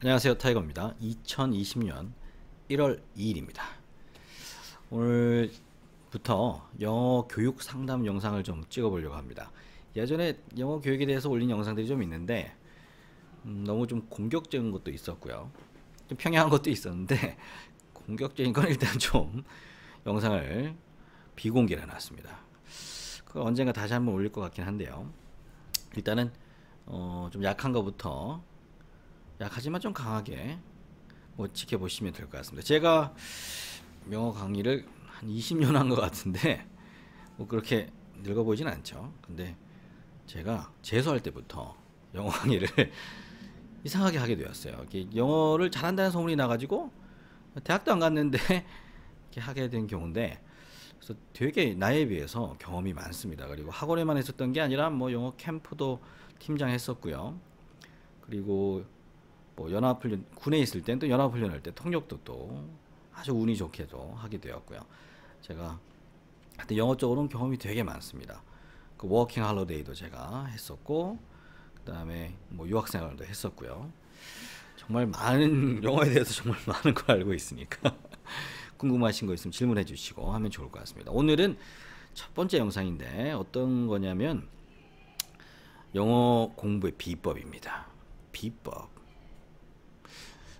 안녕하세요 타이거입니다. 2020년 1월 2일입니다. 오늘부터 영어 교육 상담 영상을 좀 찍어 보려고 합니다. 예전에 영어 교육에 대해서 올린 영상들이 좀 있는데 음, 너무 좀 공격적인 것도 있었고요. 좀 평양한 것도 있었는데 공격적인 건 일단 좀 영상을 비공개를 해놨습니다. 그 언젠가 다시 한번 올릴 것 같긴 한데요. 일단은 어, 좀 약한 것부터 약하지만 좀 강하게 뭐 지켜보시면 될 것 같습니다. 제가 영어 강의를 한 20년 한 것 같은데 뭐 그렇게 늙어 보진 않죠. 근데 제가 재수할 때부터 영어 강의를 이상하게 하게 되었어요. 영어를 잘한다는 소문이 나가지고 대학도 안 갔는데 이렇게 하게 된 경우인데 그래서 되게 나에 비해서 경험이 많습니다. 그리고 학원에만 했었던 게 아니라 뭐 영어 캠프도 팀장 했었고요. 그리고 뭐 연합훈련 군에 있을 땐 또 연합훈련 할 때 통역도 또 아주 운이 좋게도 하게 되었고요. 제가 하여튼 영어 쪽으로는 경험이 되게 많습니다. 그 워킹 할로데이도 제가 했었고 그다음에 뭐 유학생활도 했었고요. 정말 많은 영어에 대해서 정말 많은 걸 알고 있으니까 궁금하신 거 있으면 질문해 주시고 하면 좋을 것 같습니다. 오늘은 첫 번째 영상인데 어떤 거냐면 영어 공부의 비법입니다. 비법.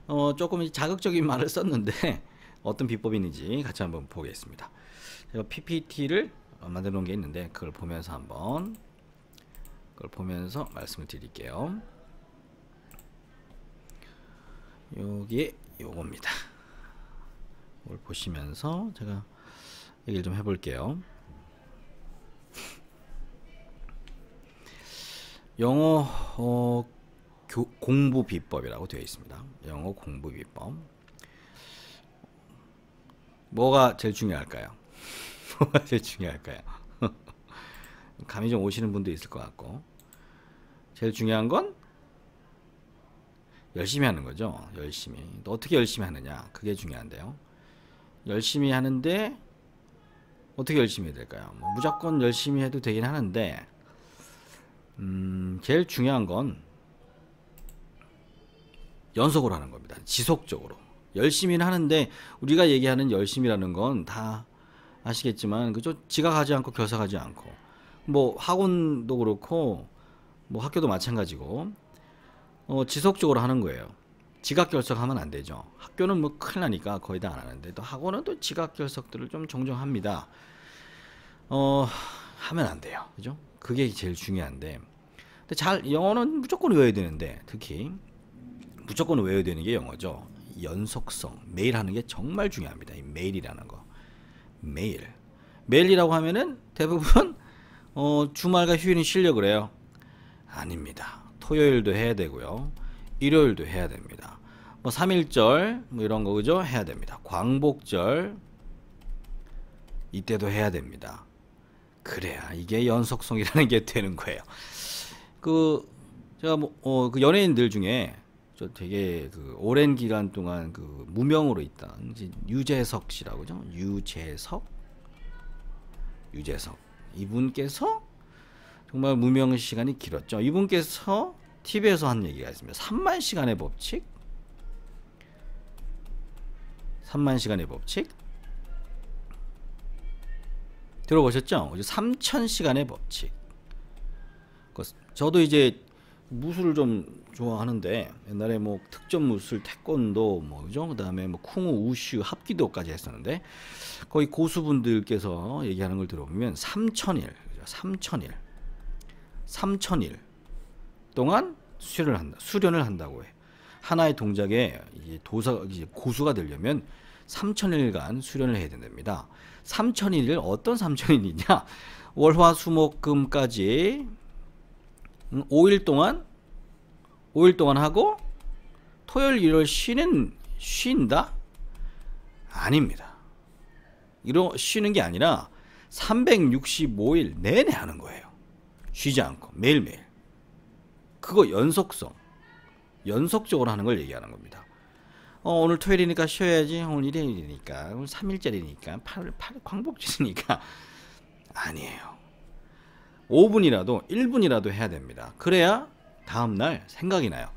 어, 조금 자극적인 말을 썼는데 어떤 비법이 있는지 같이 한번 보겠습니다. 제가 PPT를 만들어 놓은 게 있는데 그걸 보면서 한번 그걸 보면서 말씀을 드릴게요. 여기 요겁니다. 이걸 보시면서 제가 얘기를 좀 해볼게요. 영어 어, 교, 공부 비법이라고 되어 있습니다. 영어 공부 비법. 뭐가 제일 중요할까요? 뭐가 제일 중요할까요? 감이 좀 오시는 분도 있을 것 같고 제일 중요한 건 열심히 하는 거죠. 열심히. 또 어떻게 열심히 하느냐 그게 중요한데요. 열심히 하는데 어떻게 열심히 해야 될까요? 뭐 무조건 열심히 해도 되긴 하는데 음, 제일 중요한 건 연속으로 하는 겁니다. 지속적으로. 열심히는 하는데 우리가 얘기하는 열심이라는 건 다 아시겠지만 그죠? 지각하지 않고 결석하지 않고 뭐 학원도 그렇고 뭐 학교도 마찬가지고 어, 지속적으로 하는 거예요. 지각 결석하면 안 되죠. 학교는 뭐 큰일 나니까 거의 다 안 하는데 또 학원은 또 지각 결석들을 좀 종종 합니다. 어, 하면 안 돼요. 그죠? 그게 제일 중요한데. 근데 잘 영어는 무조건 외워야 되는데 특히 무조건 외워야 되는 게 영어죠. 연속성, 매일 하는 게 정말 중요합니다. 이 매일이라는 거. 매일. 매일이라고 하면은 대부분 어, 주말과 휴일은 쉬려 그래요. 아닙니다. 토요일도 해야 되고요. 일요일도 해야 됩니다. 뭐 3일절 뭐 이런 거 그죠? 해야 됩니다. 광복절 이때도 해야 됩니다. 그래야 이게 연속성이라는 게 되는 거예요. 그 제가 뭐그 어, 연예인들 중에 저 되게 그 오랜 기간 동안 그 무명으로 있던 유재석 씨라고죠. 유재석, 유재석 이분께서 정말 무명 시간이 길었죠. 이분께서 TV에서 한 얘기가 있습니다. 3만 시간의 법칙, 3만 시간의 법칙 들어보셨죠? 3천 시간의 법칙. 그 저도 이제 무술을 좀 좋아하는데 옛날에 뭐 특전 무술 태권도 뭐 그죠 그다음에 뭐 쿵우 우슈 합기도까지 했었는데 거의 고수분들께서 얘기하는 걸 들어보면 3천일 3천일. 3천일 동안 수련을 한다 수련을 한다고 해. 하나의 동작에 도사 이제 고수가 되려면 3천일간 수련을 해야 된답니다. 3천일을 어떤 3천일이냐? 월화수목금까지 5일 동안 5일 동안 하고 토요일 일요일 쉬는 쉰다? 아닙니다. 이러 쉬는 게 아니라 365일 내내 하는 거예요. 쉬지 않고 매일매일. 그거 연속성. 연속적으로 하는 걸 얘기하는 겁니다. 어, 오늘 토요일이니까 쉬어야지. 오늘 일요일이니까. 오늘 3일짜리니까. 8일, 8일 광복절이니까. 아니에요. 5분이라도 1분이라도 해야 됩니다. 그래야 다음날 생각이 나요.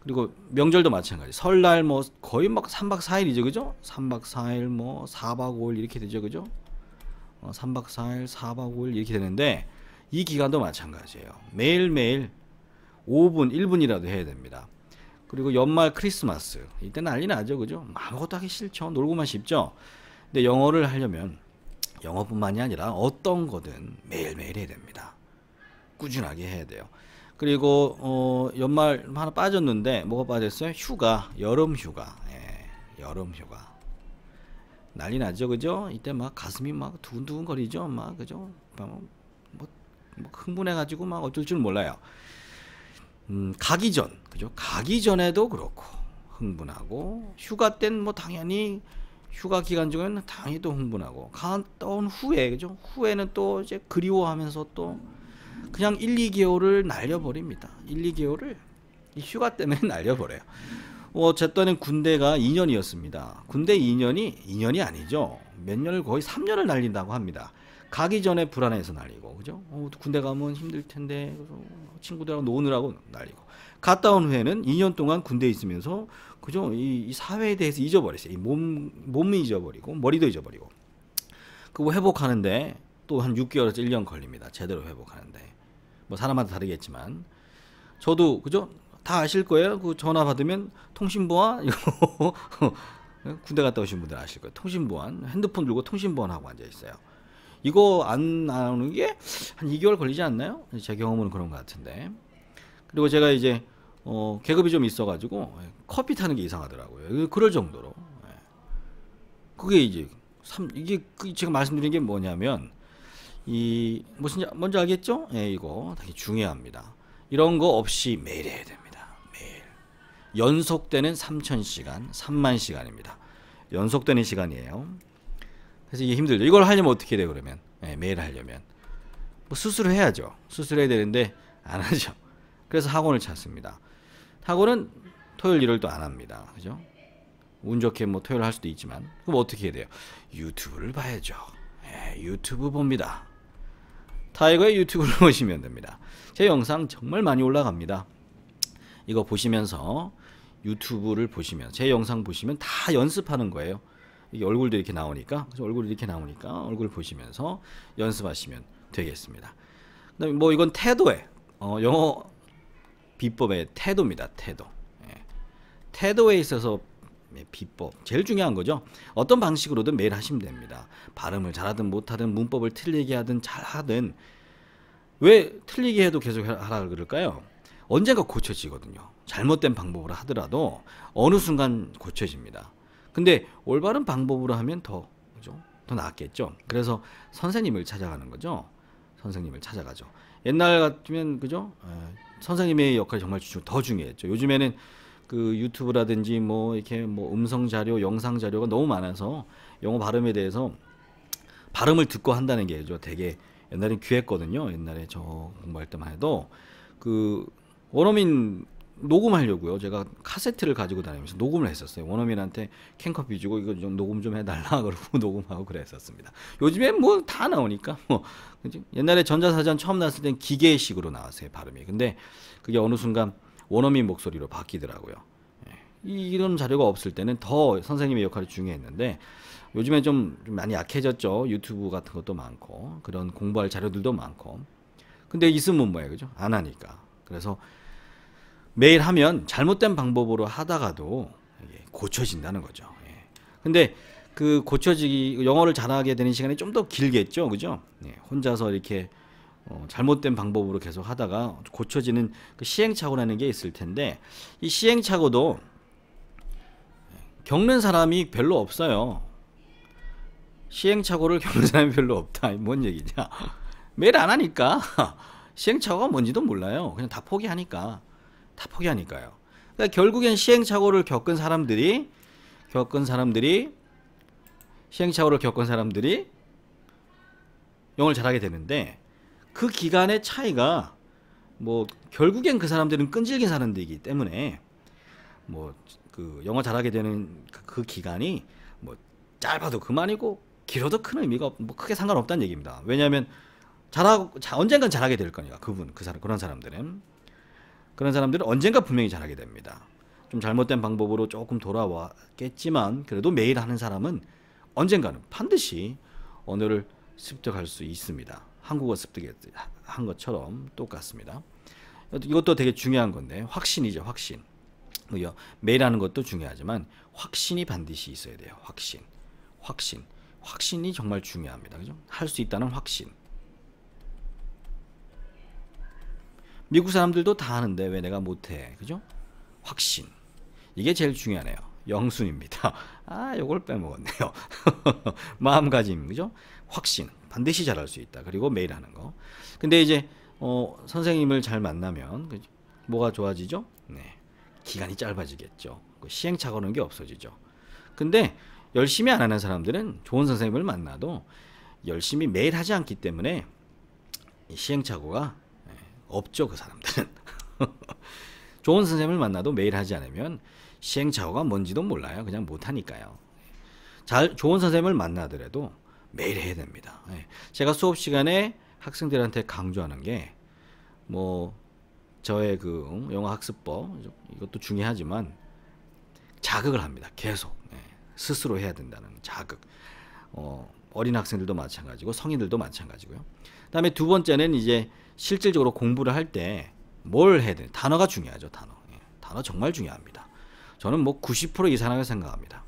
그리고 명절도 마찬가지. 설날 뭐 거의 막 3박 4일이죠. 그죠? 3박 4일 뭐 4박 5일 이렇게 되죠. 그죠? 어, 3박 4일, 4박 5일 이렇게 되는데 이 기간도 마찬가지예요. 매일매일 5분, 1분이라도 해야 됩니다. 그리고 연말 크리스마스 이때 난리 나죠. 그죠? 아무것도 하기 싫죠. 놀고만 싶죠. 근데 영어를 하려면 영어뿐만이 아니라 어떤 거든 매일매일 해야 됩니다. 꾸준하게 해야 돼요. 그리고 어, 연말 하나 빠졌는데 뭐가 빠졌어요? 휴가, 여름 휴가, 예, 여름 휴가. 난리 나죠, 그죠? 이때 막 가슴이 막 두근두근 거리죠, 막 그죠? 뭐, 뭐, 뭐 흥분해가지고 막 어쩔 줄 몰라요. 음, 가기 전, 그죠? 가기 전에도 그렇고 흥분하고 휴가 땐 뭐 당연히 휴가 기간 중에는 당연히 또 흥분하고 갔다 온 후에 그죠? 후에는 또 이제 그리워하면서 또 그냥 1, 2개월을 날려버립니다. 1, 2개월을 이 휴가 때문에 날려버려요. 어, 제 때는 군대가 2년이었습니다. 군대 2년이 2년이 아니죠. 몇 년을 거의 3년을 날린다고 합니다. 가기 전에 불안해서 날리고, 그죠? 어, 군대 가면 힘들 텐데, 친구들하고 노느라고 날리고. 갔다 온 후에는 2년 동안 군대에 있으면서, 그죠? 이, 이 사회에 대해서 잊어버렸어요. 이 몸, 몸이 잊어버리고, 머리도 잊어버리고. 그거 회복하는데 또 한 6개월에서 1년 걸립니다. 제대로 회복하는데. 뭐 사람마다 다르겠지만. 저도, 그죠? 다 아실 거예요. 그 전화 받으면 통신보안 이거 군대 갔다 오신 분들 아실 거예요. 통신보안 핸드폰 들고 통신보안 하고 앉아 있어요. 이거 안 나오는 게 한 2개월 걸리지 않나요? 제 경험은 그런 것 같은데. 그리고 제가 이제 어, 계급이 좀 있어가지고 커피 타는 게 이상하더라고요. 그럴 정도로. 예. 그게 이제 삼 이게 그 제가 말씀드린 게 뭐냐면 이 무슨 뭔지 알겠죠? 예, 이거 되게 중요합니다. 이런 거 없이 매일 해야 됩니다. 매일. 연속되는 3,000시간, 3만 시간입니다. 연속되는 시간이에요. 그래서 이게 힘들죠. 이걸 하려면 어떻게 돼요, 그러면? 네, 매일 하려면. 뭐 수술을 해야죠. 수술해야 되는데 안 하죠. 그래서 학원을 찾습니다. 학원은 토요일, 일요일 도 안 합니다. 그죠? 운 좋게 뭐 토요일 할 수도 있지만 그럼 어떻게 해야 돼요? 유튜브를 봐야죠. 네, 유튜브 봅니다. 타이거의 유튜브를 보시면 됩니다. 제 영상 정말 많이 올라갑니다. 이거 보시면서 유튜브를 보시면 제 영상 보시면 다 연습하는 거예요. 이게 얼굴도 이렇게 나오니까 얼굴이 이렇게 나오니까 얼굴 보시면서 연습하시면 되겠습니다. 그다음에 뭐 이건 태도에 어, 영어 비법의 태도입니다. 태도. 예. 태도에 있어서 비법 제일 중요한 거죠. 어떤 방식으로든 매일 하시면 됩니다. 발음을 잘하든 못하든 문법을 틀리게 하든 잘하든 왜 틀리게 해도 계속 하라 그럴까요? 언젠가 고쳐지거든요. 잘못된 방법으로 하더라도 어느 순간 고쳐집니다. 근데 올바른 방법으로 하면 더 그죠? 더 낫겠죠. 그래서 선생님을 찾아가는 거죠. 선생님을 찾아가죠. 옛날 같으면 그죠? 에, 선생님의 역할이 정말 더 중요했죠. 요즘에는 그 유튜브라든지 뭐 이렇게 뭐 음성 자료, 영상 자료가 너무 많아서 영어 발음에 대해서 발음을 듣고 한다는 게죠. 되게 옛날엔 귀했거든요. 옛날에 저 공부할 때만 해도 그 원어민 녹음하려고요. 제가 카세트를 가지고 다니면서 녹음을 했었어요. 원어민한테 캔커피 주고 이거 좀 녹음 좀 해달라 그러고 녹음하고 그랬었습니다. 요즘에 뭐 다 나오니까 뭐 옛날에 전자사전 처음 나왔을 땐 기계식으로 나왔어요 발음이. 근데 그게 어느 순간 원어민 목소리로 바뀌더라고요. 예. 이런 자료가 없을 때는 더 선생님의 역할이 중요했는데 요즘에 좀, 많이 약해졌죠. 유튜브 같은 것도 많고 그런 공부할 자료들도 많고. 근데 있으면 뭐예요, 그죠? 안 하니까. 그래서 매일 하면 잘못된 방법으로 하다가도 고쳐진다는 거죠. 예. 근데 그 고쳐지기 영어를 잘하게 되는 시간이 좀 더 길겠죠, 그죠? 예. 혼자서 이렇게 어, 잘못된 방법으로 계속 하다가 고쳐지는 그 시행착오라는 게 있을 텐데 이 시행착오도 겪는 사람이 별로 없어요. 시행착오를 겪는 사람이 별로 없다. 뭔 얘기냐? 매일 안 하니까 시행착오가 뭔지도 몰라요. 그냥 다 포기하니까 다 포기하니까요. 그러니까 결국엔 시행착오를 겪은 사람들이 겪은 사람들이 시행착오를 겪은 사람들이 영어를 잘하게 되는데 그 기간의 차이가 뭐 결국엔 그 사람들은 끈질긴 사람들이기 때문에 뭐 그 영어 잘하게 되는 그, 그 기간이 뭐 짧아도 그만이고 길어도 큰 의미가 뭐 크게 상관없다는 얘기입니다. 왜냐하면 잘하고 자, 언젠간 잘하게 될 거니까 그분 그 사람 그런 사람들은 그런 사람들은 언젠가 분명히 잘하게 됩니다. 좀 잘못된 방법으로 조금 돌아왔겠지만 그래도 매일 하는 사람은 언젠가는 반드시 언어를 습득할 수 있습니다. 한국어 습득한 것처럼 똑같습니다. 이것도 되게 중요한 건데 확신이죠 확신. 매일 하는 것도 중요하지만 확신이 반드시 있어야 돼요. 확신, 확신, 확신이 정말 중요합니다. 그죠? 할 수 있다는 확신. 미국 사람들도 다 하는데 왜 내가 못해? 그죠? 확신. 이게 제일 중요하네요. 영순입니다. 아, 요걸 빼먹었네요. 마음가짐, 그죠? 확신. 반드시 잘할 수 있다. 그리고 매일 하는 거. 근데 이제 어, 선생님을 잘 만나면 그죠? 뭐가 좋아지죠? 네. 기간이 짧아지겠죠. 그 시행착오 는 게 없어지죠. 근데 열심히 안 하는 사람들은 좋은 선생님을 만나도 열심히 매일 하지 않기 때문에 시행착오가 예, 없죠. 그 사람들은. 좋은 선생님을 만나도 매일 하지 않으면 시행착오가 뭔지도 몰라요. 그냥 못하니까요. 잘 좋은 선생님을 만나더라도 매일 해야 됩니다. 예. 제가 수업 시간에 학생들한테 강조하는 게 뭐 저의 그 영어 학습법 이것도 중요하지만 자극을 합니다. 계속 예. 스스로 해야 된다는 자극. 어, 어린 학생들도 마찬가지고 성인들도 마찬가지고요. 그다음에 두 번째는 이제 실질적으로 공부를 할 때 뭘 해야 돼? 단어가 중요하죠. 단어. 예. 단어 정말 중요합니다. 저는 뭐 90% 이상하게 생각합니다.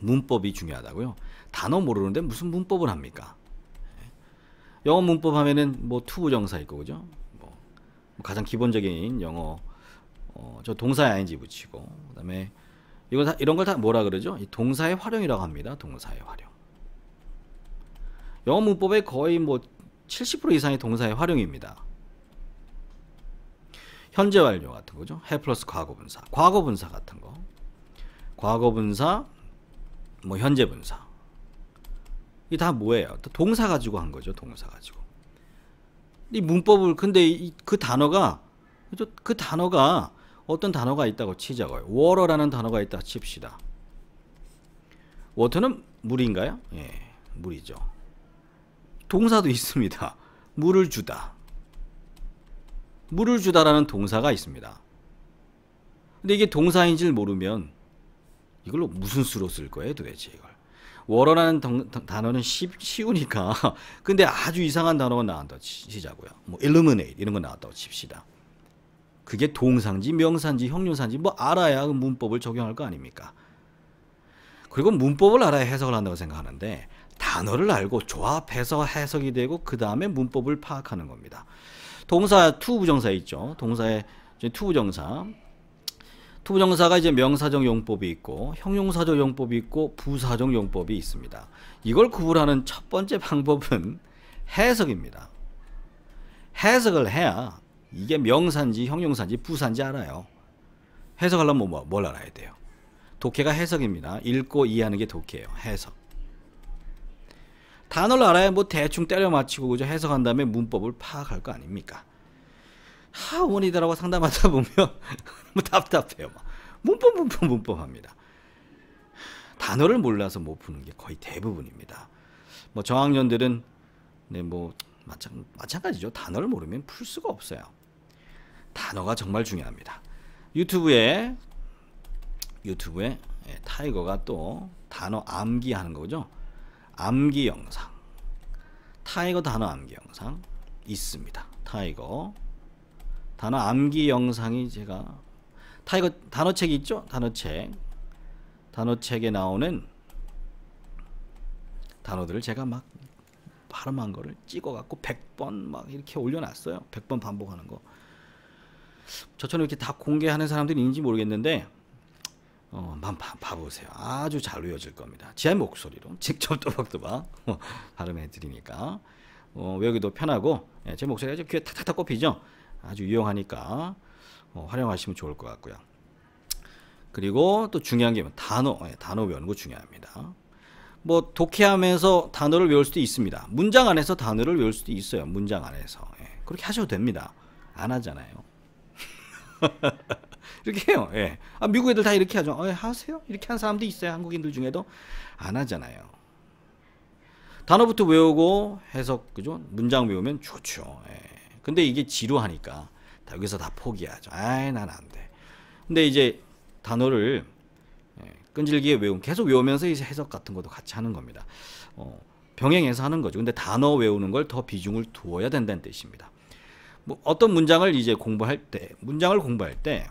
문법이 중요하다고요. 단어 모르는데 무슨 문법을 합니까? 예. 영어 문법 하면은 뭐 투부정사 있고 그죠? 뭐 가장 기본적인 영어 어, 저 동사에 ing 붙이고 그다음에 이거 다, 이런 걸 다 뭐라 그러죠? 동사의 활용이라고 합니다. 동사의 활용. 영어 문법의 거의 뭐 70% 이상의 동사의 활용입니다. 현재 완료 같은 거죠. 해 플러스 과거분사, 과거분사 같은 거. 과거분사, 뭐 현재분사. 이 다 뭐예요? 동사 가지고 한 거죠. 동사 가지고. 이 문법을 근데 이, 그 단어가 그 단어가 어떤 단어가 있다고 치자고요. 워러라는 단어가 있다 칩시다. 워터는 물인가요? 예, 물이죠. 동사도 있습니다. 물을 주다. 물을 주다라는 동사가 있습니다. 근데 이게 동사인지를 모르면 이걸로 무슨 수로 쓸 거예요, 도대체 이걸. 워러라는 단어는 쉬, 쉬우니까 근데 아주 이상한 단어가 나온다 치자고요. 뭐 illuminate 이런 거 나왔다고 칩시다. 그게 동사인지 명사인지 형용사인지 뭐 알아야 그 문법을 적용할 거 아닙니까? 그리고 문법을 알아야 해석을 한다고 생각하는데 단어를 알고 조합해서 해석이 되고 그 다음에 문법을 파악하는 겁니다. 동사 투부정사 있죠. 동사의 투부정사. 투부정사가 이제 명사적 용법이 있고 형용사적 용법이 있고 부사적 용법이 있습니다. 이걸 구분하는 첫 번째 방법은 해석입니다. 해석을 해야 이게 명사인지 형용사인지 부사인지 알아요. 해석하려면 뭐, 뭘 알아야 돼요? 독해가 해석입니다. 읽고 이해하는 게 독해예요. 해석. 단어를 알아야 뭐 대충 때려 맞히고 그저 해석한 다음에 문법을 파악할 거 아닙니까? 하원이더라고 상담하다 보면 뭐 답답해요. 막. 문법 문법 문법 합니다. 단어를 몰라서 못 푸는 게 거의 대부분입니다. 뭐 저학년들은 네 뭐 마찬 마찬가지죠. 단어를 모르면 풀 수가 없어요. 단어가 정말 중요합니다. 유튜브에 유튜브에 예, 타이거가 또 단어 암기하는 거죠. 암기 영상. 타이거 단어 암기 영상 있습니다. 타이거 단어 암기 영상이 제가 타이거 단어책 있죠? 단어책. 단어책에 나오는 단어들을 제가 막 발음한 거를 찍어 갖고 100번 막 이렇게 올려 놨어요. 100번 반복하는 거. 저처럼 이렇게 다 공개하는 사람들이 있는지 모르겠는데 어, 한번 봐, 봐보세요. 아주 잘 외워질 겁니다. 제 목소리로 직접 또박또박 어, 발음해 드리니까 어, 외우기도 편하고 예, 제 목소리가 좀 귀에 탁탁탁 꼽히죠. 아주 유용하니까 어, 활용하시면 좋을 것 같고요. 그리고 또 중요한 게뭐 단어, 예, 단어 외우는 거 중요합니다. 뭐 독해하면서 단어를 외울 수도 있습니다. 문장 안에서 단어를 외울 수도 있어요. 문장 안에서 예, 그렇게 하셔도 됩니다. 안 하잖아요. 이렇게 해요. 예. 아, 미국 애들 다 이렇게 하죠. 어, 하세요? 이렇게 한 사람도 있어요. 한국인들 중에도 안 하잖아요. 단어부터 외우고 해석 그죠? 문장 외우면 좋죠. 예. 근데 이게 지루하니까 여기서 다 포기하죠. 아이 난 안 돼. 근데 이제 단어를 예, 끈질기게 외우면 계속 외우면서 이제 해석 같은 것도 같이 하는 겁니다. 어, 병행해서 하는 거죠. 근데 단어 외우는 걸 더 비중을 두어야 된다는 뜻입니다. 뭐 어떤 문장을 이제 공부할 때 문장을 공부할 때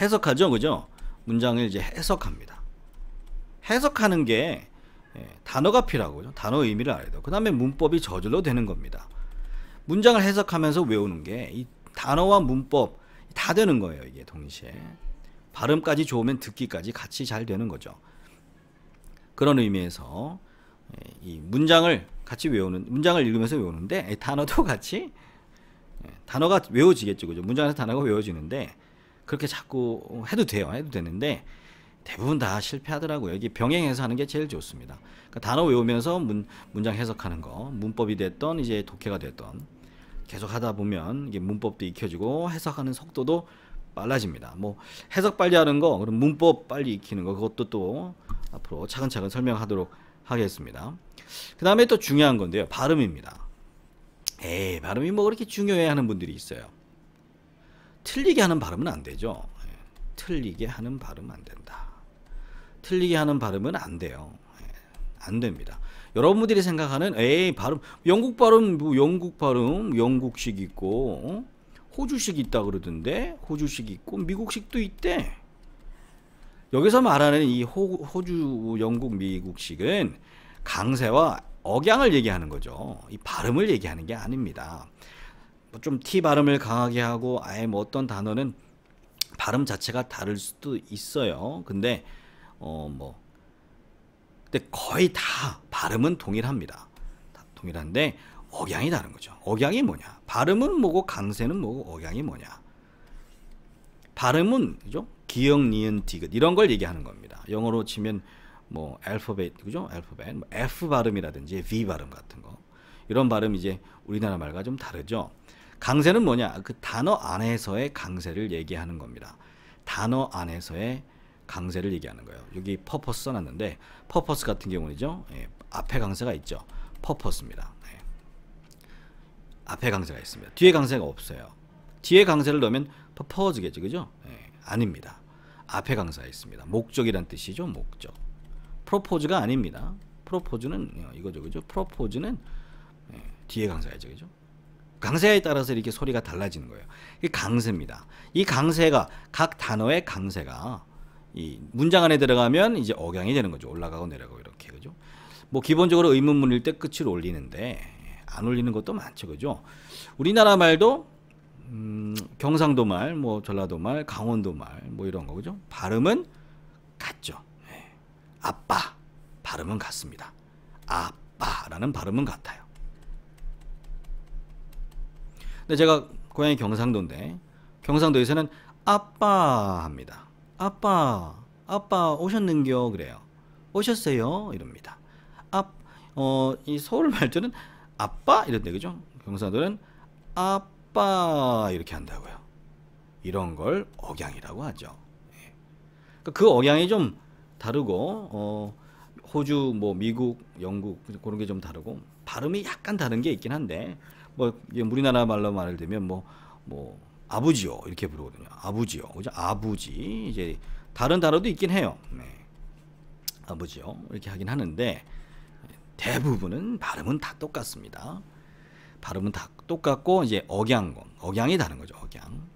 해석하죠, 그죠? 문장을 이제 해석합니다. 해석하는 게 예, 단어가 필요하고요. 단어 의미를 알아야 돼요. 그 다음에 문법이 저절로 되는 겁니다. 문장을 해석하면서 외우는 게 이 단어와 문법 다 되는 거예요. 이게 동시에 발음까지 좋으면 듣기까지 같이 잘 되는 거죠. 그런 의미에서 예, 이 문장을 같이 외우는 문장을 읽으면서 외우는데 단어도 같이 예, 단어가 외워지겠죠, 그죠? 문장에서 단어가 외워지는데 그렇게 자꾸 해도 돼요, 해도 되는데 대부분 다 실패하더라고요. 이게 병행해서 하는 게 제일 좋습니다. 그러니까 단어 외우면서 문, 문장 해석하는 거, 문법이 됐던 이제 독해가 됐던 계속 하다 보면 이게 문법도 익혀지고 해석하는 속도도 빨라집니다. 뭐 해석 빨리 하는 거, 그럼 문법 빨리 익히는 거 그것도 또 앞으로 차근차근 설명하도록 하겠습니다. 그 다음에 또 중요한 건데요. 발음입니다. 에이, 발음이 뭐 그렇게 중요해 하는 분들이 있어요. 틀리게 하는 발음은 안 되죠. 예, 틀리게 하는 발음 안 된다. 틀리게 하는 발음은 안 돼요. 예, 안 됩니다. 여러분들이 생각하는 에이 발음 영국 발음 뭐 영국 발음 영국식 있고 어? 호주식 있다 그러던데 호주식 있고 미국식도 있대. 여기서 말하는 이 호, 호주 영국 미국식은 강세와 억양을 얘기하는 거죠. 이 발음을 얘기하는 게 아닙니다. 뭐좀 T 발음을 강하게 하고 아예 뭐 어떤 단어는 발음 자체가 다를 수도 있어요. 근데 어 뭐 근데 거의 다 발음은 동일합니다. 다 동일한데 억양이 다른 거죠. 억양이 뭐냐? 발음은 뭐고 강세는 뭐고 억양이 뭐냐? 발음은 그죠? 기역, 니은, 디귿 이런 걸 얘기하는 겁니다. 영어로 치면 뭐 알파벳 그죠? 알파벳 뭐 F 발음이라든지 V 발음 같은 거 이런 발음 이제 우리나라 말과 좀 다르죠. 강세는 뭐냐? 그 단어 안에서의 강세를 얘기하는 겁니다. 단어 안에서의 강세를 얘기하는 거예요. 여기 purpose 써놨는데 purpose 같은 경우는죠. 예, 앞에 강세가 있죠. purpose입니다. 예. 앞에 강세가 있습니다. 뒤에 강세가 없어요. 뒤에 강세를 넣으면 퍼포즈겠죠. 그죠? 예, 아닙니다. 앞에 강세가 있습니다. 목적이란 뜻이죠. 목적. 프로포즈가 아닙니다. 프로포즈는 어, 이거죠. 그죠? 프로포즈는 예, 뒤에 강세죠. 그죠? 강세에 따라서 이렇게 소리가 달라지는 거예요. 이 강세입니다. 이 강세가 각 단어의 강세가 이 문장 안에 들어가면 이제 억양이 되는 거죠. 올라가고 내려가고 이렇게 그죠. 뭐 기본적으로 의문문일 때 끝을 올리는데 안 올리는 것도 많죠. 그죠. 우리나라 말도 음, 경상도 말, 뭐 전라도 말, 강원도 말, 뭐 이런 거 그죠? 발음은 같죠. 네. 아빠 발음은 같습니다. 아빠라는 발음은 같아요. 근데 제가 고향이 경상도인데 경상도에서는 아빠 합니다. 아빠, 아빠 오셨는겨 그래요. 오셨어요 이럽니다. 아, 어, 이 서울 말투는 아빠 이런데 그죠? 경상도는 아빠 이렇게 한다고요. 이런 걸 억양이라고 하죠. 예. 그러니까 그 억양이 좀 다르고 어, 호주, 뭐 미국, 영국 그런 게 좀 다르고 발음이 약간 다른 게 있긴 한데 뭐 우리나라 말로 말을 들면 뭐뭐 뭐 아버지요 이렇게 부르거든요. 아버지요, 그죠? 아버지 이제 다른 단어도 있긴 해요. 네. 아버지요 이렇게 하긴 하는데 대부분은 발음은 다 똑같습니다. 발음은 다 똑같고 이제 억양, 억양이 다른 거죠. 억양.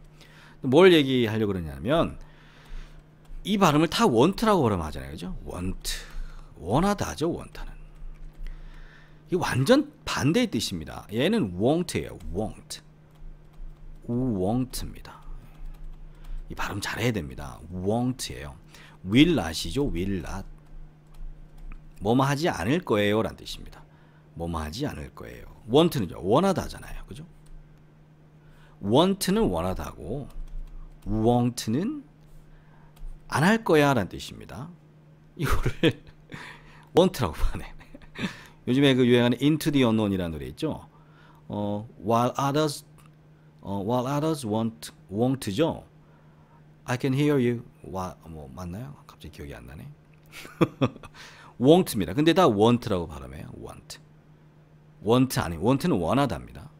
뭘 얘기하려고 그러냐면 이 발음을 다 원트라고 발음하잖아요, 그죠? 원트, 원하다죠, 원타는. 이 완전 반대의 뜻입니다. 얘는 won't예요, won't. won't입니다. 이 발음 잘해야 됩니다. won't예요. will not이죠. will not. 뭐뭐 하지 않을 거예요 라는 뜻입니다. 뭐뭐 하지 않을 거예요. want는요. 원하다잖아요. 그죠? want는 원하다고 won't는 안 할 거야 라는 뜻입니다. 이거를 want라고 하네. 요즘에 그 유행하는 Into the Unknown이라는 노래 있죠. 어, while others 어, while others want won't죠. I can hear you. 와, 뭐 맞나요? 갑자기 기억이 안 나네. won't입니다. 근데 다 want라고 발음해요. want. want 아니, want는 원하다입니다.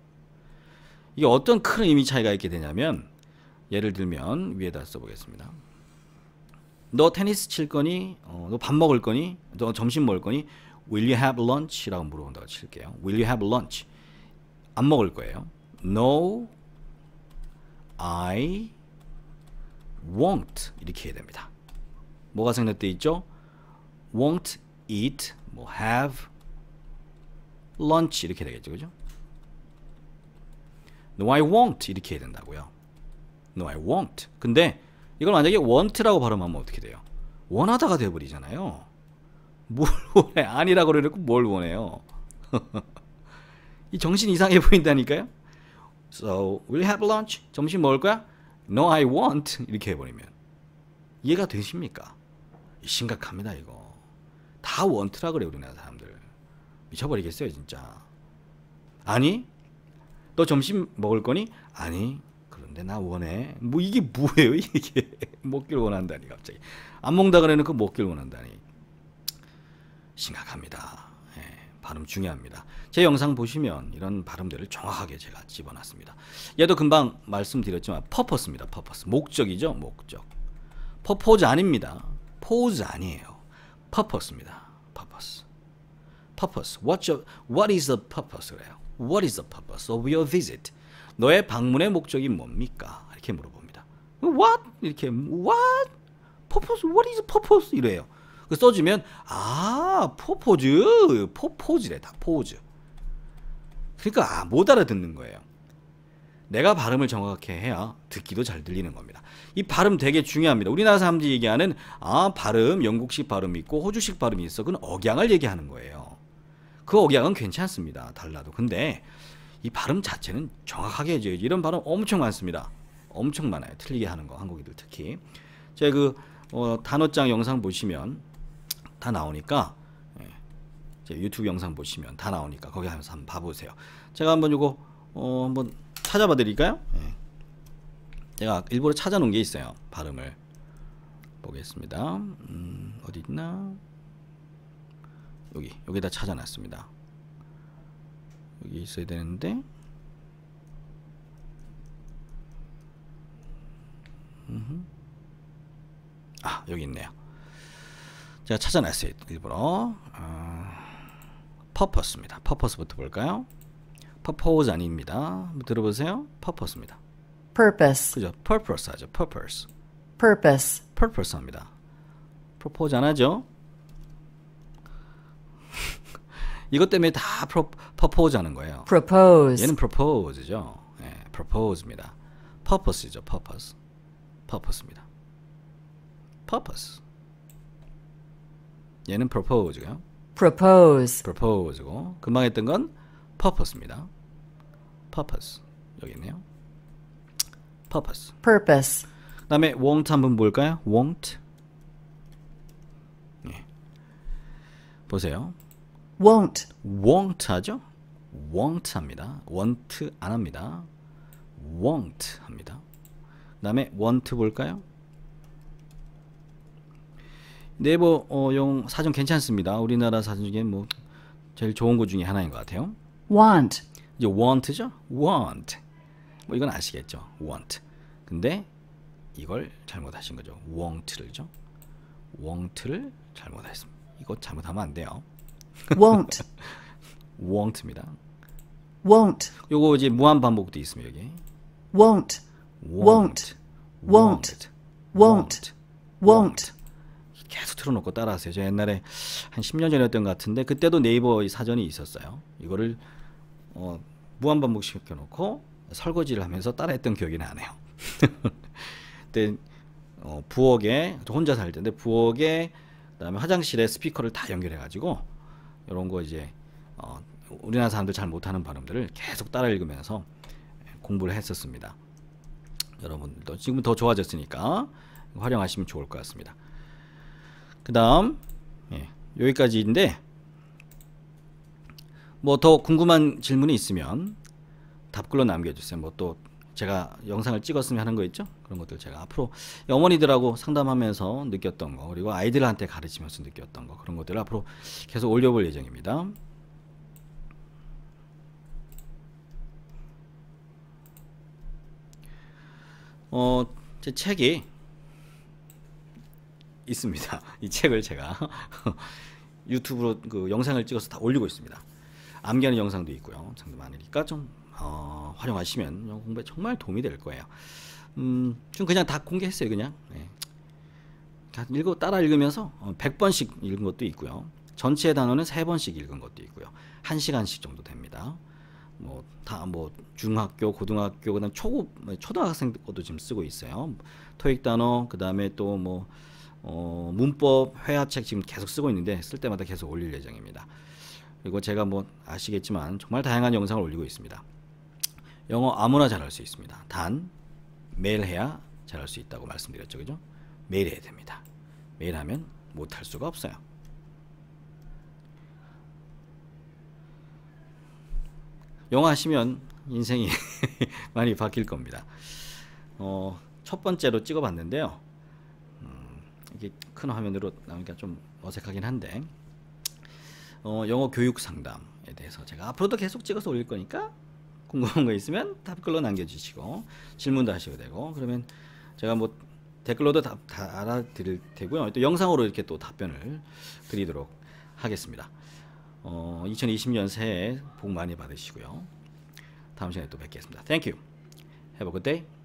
이게 어떤 큰 의미 차이가 있게 되냐면 예를 들면 위에다 써보겠습니다. 너 테니스 칠 거니? 어, 너 밥 먹을 거니? 너 점심 먹을 거니? Will you have lunch?라고 물어본다고 칠게요. Will you have lunch? 안 먹을 거예요. No, I won't 이렇게 해야 됩니다. 뭐가 생략돼 있죠? won't eat, 뭐 have lunch 이렇게 되겠죠, 그죠? No, I won't 이렇게 해야 된다고요. No, I won't. 근데 이걸 만약에 want라고 발음하면 어떻게 돼요? 원하다가 돼버리잖아요. 뭘 원해? 아니라고 그래놓고 뭘 원해요? 이 정신 이상해 보인다니까요. So, will you have lunch? 점심 먹을 거야? No, I won't. 이렇게 해버리면 이해가 되십니까? 심각합니다 이거. 다 want라 그래 우리나라 사람들. 미쳐버리겠어요 진짜. 아니? 너 점심 먹을 거니? 아니. 그런데 나 원해. 뭐 이게 뭐예요 이게? 먹길 원한다니 갑자기. 안 먹다 그래놓고 먹길 원한다니. 심각합니다. 예, 발음 중요합니다. 제 영상 보시면 이런 발음들을 정확하게 제가 집어놨습니다. 얘도 금방 말씀드렸지만 퍼포스입니다. 퍼포스. 목적이죠. 목적. 퍼포즈 아닙니다. 포즈 아니에요. purpose입니다. purpose. purpose. What's your, what is the purpose? 그래요. What is the purpose of your visit? 너의 방문의 목적이 뭡니까? 이렇게 물어봅니다. What? 이렇게 what? purpose? What is purpose? 이래요. 그 써주면 아 포포즈 포포즈래 다 포즈. 그러니까 아, 못 알아듣는 거예요. 내가 발음을 정확하게 해야 듣기도 잘 들리는 겁니다. 이 발음 되게 중요합니다. 우리나라 사람들이 얘기하는 아 발음 영국식 발음이 있고 호주식 발음이 있어. 그건 억양을 얘기하는 거예요. 그 억양은 괜찮습니다. 달라도. 근데 이 발음 자체는 정확하게 해줘야지. 이런 발음 엄청 많습니다. 엄청 많아요. 틀리게 하는 거 한국인들 특히. 제가 그 어, 단어장 영상 보시면 다 나오니까 예, 제 유튜브 영상 보시면 다 나오니까 거기 가서 한번 봐보세요. 제가 한번 이거 어, 한번 찾아봐 드릴까요? 예. 제가 일부러 찾아놓은 게 있어요. 발음을 보겠습니다. 음, 어디 있나? 여기 여기다 찾아놨습니다. 여기 있어야 되는데 아 여기 있네요. 제가 찾아놨어요 일부러 어, purpose입니다. purpose부터 볼까요? purpose 아닙니다. 한번 들어보세요. purpose입니다. purpose, 그죠? purpose 하죠. purpose. purpose, purpose 합니다. propose 안 하죠? 이것 때문에 다 프로, propose 하는 거예요. propose, 얘는 propose죠. 예, propose입니다. purpose죠. purpose. purpose입니다. purpose. 얘는 propose고요. propose, propose고 금방 했던 건 purpose입니다. purpose. 여기 있네요. purpose. purpose, 그다음에 won't 한번 볼까요? won't. 예. 보세요. won't, won't 하죠? won't 합니다. want 안 합니다. won't 합니다. 그다음에 want 볼까요? 네이버 어, 용 사전 괜찮습니다. 우리나라 사전 중에 뭐 제일 좋은 것 중에 하나인 것 같아요. want, 이제 want죠? want. 뭐 이건 아시겠죠? want. 근데 이걸 잘못하신 거죠. won't를죠. won't를 잘못했습니다. 이거 잘못하면 안 돼요. won't, won't입니다. won't, 요거 이제 무한 반복도 있습니다. 여기. won't, won't, won't, won't, won't, 계속 틀어놓고 따라하세요. 저 옛날에 한 10년 전이었던 것 같은데 그때도 네이버 이 사전이 있었어요. 이거를 어, 무한 반복 시켜놓고 설거지를 하면서 따라했던 기억이 나네요. 그때 어, 부엌에 저 혼자 살 때인데 부엌에 그다음에 화장실에 스피커를 다 연결해가지고 이런 거 이제 어, 우리나라 사람들 잘 못하는 발음들을 계속 따라 읽으면서 공부를 했었습니다. 여러분들도 지금 더 좋아졌으니까 활용하시면 좋을 것 같습니다. 그 다음 예, 여기까지인데 뭐 더 궁금한 질문이 있으면 답글로 남겨주세요. 뭐 또 제가 영상을 찍었으면 하는 거 있죠? 그런 것들 제가 앞으로 어머니들하고 상담하면서 느꼈던 거 그리고 아이들한테 가르치면서 느꼈던 거 그런 것들을 앞으로 계속 올려볼 예정입니다. 어, 제 책이 있습니다. 이 책을 제가 유튜브로 그 영상을 찍어서 다 올리고 있습니다. 암기하는 영상도 있고요. 상도 많으니까 좀 어, 활용하시면 공부에 정말 도움이 될 거예요. 음, 좀 그냥 다 공개했어요, 그냥. 네. 다 읽고 따라 읽으면서 어, 100번씩 읽은 것도 있고요. 전체 단어는 3번씩 읽은 것도 있고요. 1시간씩 정도 됩니다. 뭐 다뭐 중학교, 고등학교, 그다음 초급 뭐 초등학생 것도 지금 쓰고 있어요. 토익 단어, 그다음에 또뭐 어, 문법 회화책 지금 계속 쓰고 있는데 쓸 때마다 계속 올릴 예정입니다. 그리고 제가 뭐 아시겠지만 정말 다양한 영상을 올리고 있습니다. 영어 아무나 잘할 수 있습니다. 단 매일 해야 잘할 수 있다고 말씀드렸죠, 그죠? 매일 해야 됩니다. 매일 하면 못할 수가 없어요. 영어 하시면 인생이 많이 바뀔 겁니다. 어, 첫 번째로 찍어봤는데요. 음, 이게 큰 화면으로 나오니까 좀 어색하긴 한데 어, 영어 교육 상담에 대해서 제가 앞으로도 계속 찍어서 올릴 거니까 궁금한 거 있으면 답글로 남겨주시고 질문도 하셔도 되고 그러면 제가 뭐 댓글로도 다, 다 알아드릴 테고요. 또 영상으로 이렇게 또 답변을 드리도록 하겠습니다. 어, 2020년 새해 복 많이 받으시고요. 다음 시간에 또 뵙겠습니다. Thank you. Have a good day.